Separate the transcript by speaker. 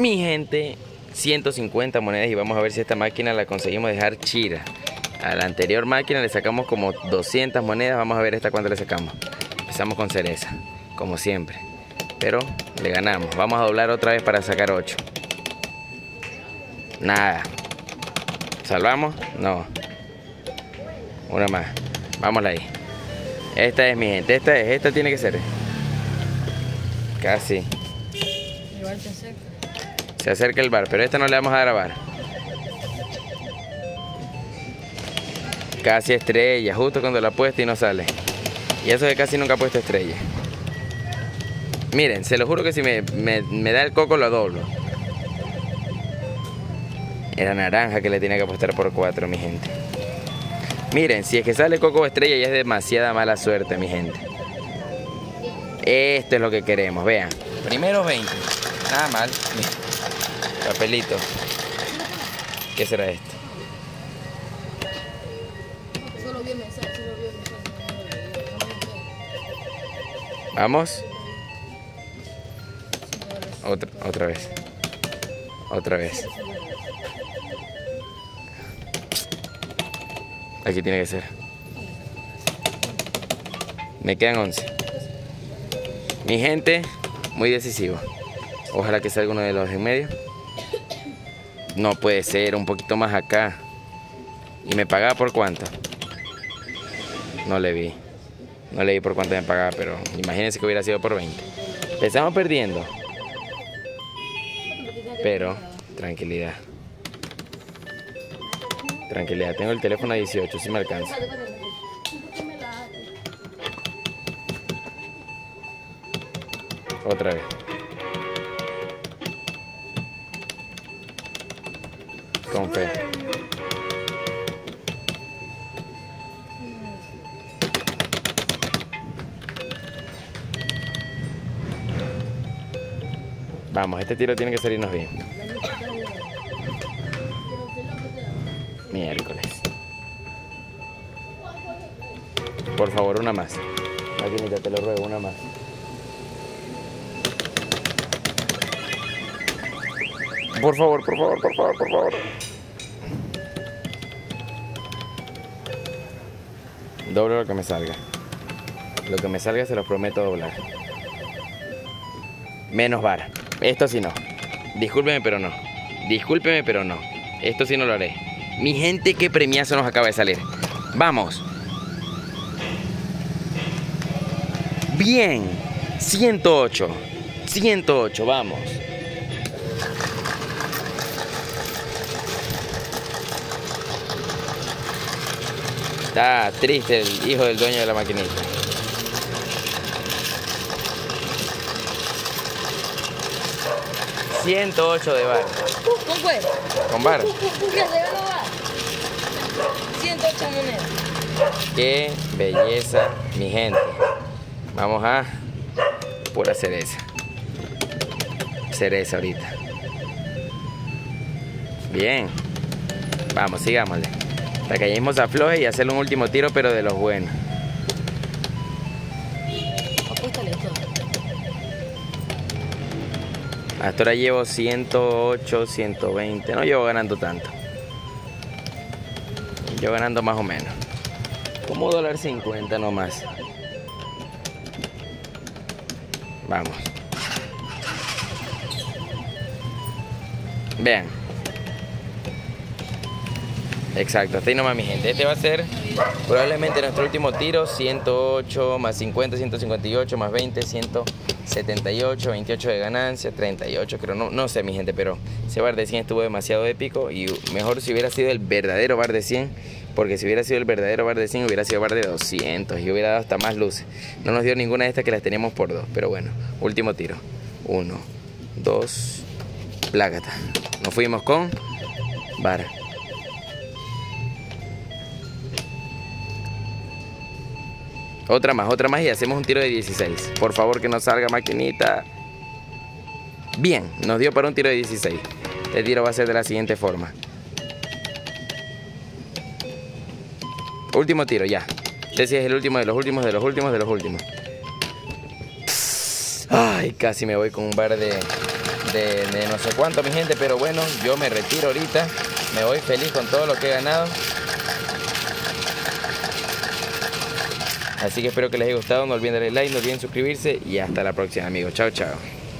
Speaker 1: Mi gente, 150 monedas y vamos a ver si esta máquina la conseguimos dejar chira. A la anterior máquina le sacamos como 200 monedas, vamos a ver esta cuánto le sacamos. Empezamos con cereza, como siempre. Pero le ganamos. Vamos a doblar otra vez para sacar 8. Nada. ¿Salvamos? No. Una más. Vámonos ahí. Esta es mi gente. Esta es. Esta tiene que ser. Casi.
Speaker 2: Igual acerca.
Speaker 1: Se acerca el bar, pero esta no le vamos a grabar. Casi estrella, justo cuando la puesta y no sale. Y eso de casi nunca ha puesto estrella. Miren, se lo juro que si me, me- da el coco lo doblo. Era naranja que le tenía que apostar por 4, mi gente. Miren, si es que sale coco o estrella ya es demasiada mala suerte, mi gente. Esto es lo que queremos, vean. Primero 20. Nada mal. Mira. Papelito. ¿Qué será esto?
Speaker 2: Solo vi el mensaje, solo vi el mensaje.
Speaker 1: Vamos. Otra, otra vez. Otra vez. Aquí tiene que ser. Me quedan 11. Mi gente, muy decisivo. Ojalá que salga uno de los en medio. No puede ser, un poquito más acá. ¿Y me pagaba por cuánto? No le vi. No le vi por cuánto me pagaba, pero imagínense que hubiera sido por 20. Empezamos perdiendo. Pero, tranquilidad. Tranquilidad, tengo el teléfono a 18, si me alcanza. Otra vez. Con fe. Vamos, este tiro tiene que salirnos bien. Miércoles. Por favor, una más. Maquinita, te lo ruego, una más. Por favor, por favor, por favor, por favor. Doble lo que me salga. Lo que me salga se los prometo doblar. Menos vara. Esto sí no. Discúlpeme, pero no. Discúlpeme, pero no. Esto sí no lo haré. Mi gente, qué premiazo nos acaba de salir. Vamos. Bien. 108. 108, vamos. Está triste el hijo del dueño de la maquinita. ...108 de bar.
Speaker 2: ¿Con cuál?
Speaker 1: Con bar.
Speaker 2: ¿Qué regalo va? 108 monedas.
Speaker 1: Qué belleza, mi gente. Vamos a pura cereza. Cereza ahorita. Bien. Vamos, sigámosle. Hasta que lleguemos a floje y hacerle un último tiro, pero de los buenos. Hasta ahora llevo 108, 120. No llevo ganando tanto. Yo ganando más o menos. Como dólar 50 nomás. Vamos. Vean. Exacto, hasta ahí nomás mi gente. Este va a ser probablemente nuestro último tiro. 108 más 50, 158 más 20, 178, 28 de ganancia, 38 creo. No, no sé mi gente, pero ese bar de 100 estuvo demasiado épico y mejor si hubiera sido el verdadero bar de 100. Porque si hubiera sido el verdadero bar de 100 hubiera sido bar de 200 y hubiera dado hasta más luces. No nos dio ninguna de estas que las teníamos por dos. Pero bueno, último tiro. Uno, dos, plácata. Nos fuimos con bar. Otra más, otra más y hacemos un tiro de 16. Por favor que no salga maquinita. Bien, nos dio para un tiro de 16. Este tiro va a ser de la siguiente forma. Último tiro, ya. Sí es el último de los últimos, de los últimos, de los últimos. Ay, casi me voy con un bar de, de no sé cuánto, mi gente, pero bueno, yo me retiro ahorita. Me voy feliz con todo lo que he ganado. Así que espero que les haya gustado. No olviden darle like, no olviden suscribirse y hasta la próxima, amigos. Chao, chao.